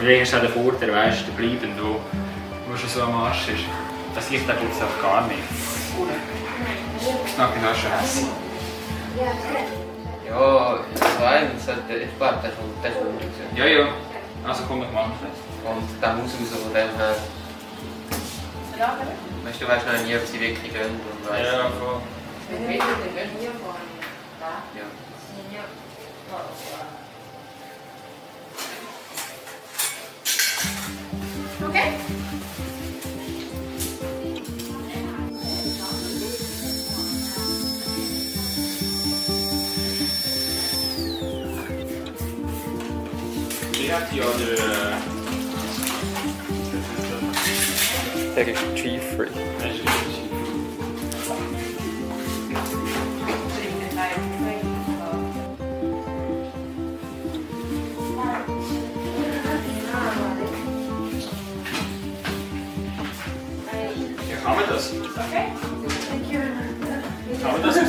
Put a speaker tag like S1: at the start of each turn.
S1: Vielleicht ist auch der Vorteil, weißt du, bleiben, wo, wo schon so am Arsch ist. Das da gibt es auch gar nicht. Das ich auch schon essen.
S2: Ja, eigentlich sollte, ich glaube, der kommt, der kommt raus.
S1: Ja, ja. Also komm, ich mache
S2: Und der muss raus von dem her. Weißt du, du weißt noch nie, ob sie wirklich gehen und weißt.
S1: Ja, voll.
S2: Ja.
S1: at
S2: the other. Uh...
S1: Take a tree free. Okay.
S3: Thank you. How about?